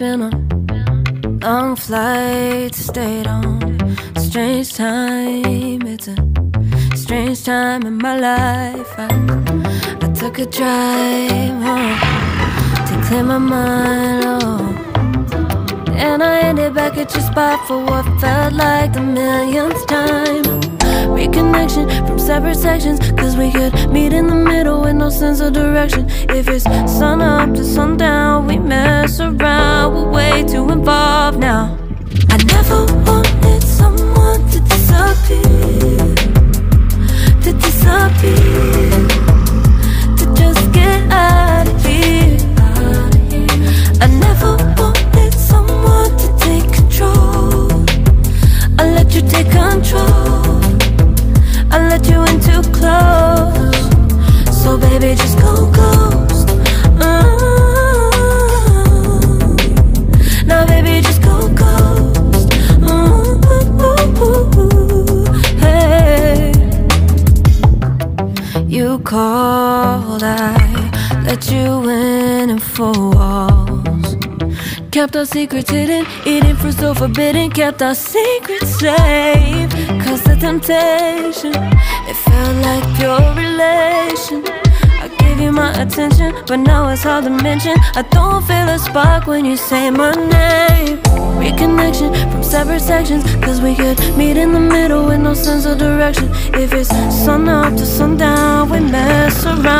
been a long flight, stayed on strange time. It's a strange time in my life. I, I took a drive home to clear my mind. Oh. And I ended back at your spot for what felt like the millionth time. Reconnection from separate sections, cause we could meet in the middle with no sense of direction. If it's sun up to sundown, we mess around, we're way too involved now. Called, I let you in and four walls. Kept our secrets hidden, eating fruit so forbidden. Kept our secrets safe. Cause the temptation, it felt like pure relation. I gave you my attention, but now it's hard to mention. I don't feel a spark when you say my name. Reconnection from separate sections, cause we could meet in the middle with no sense of direction. If it's sun up to sundown, we mess around.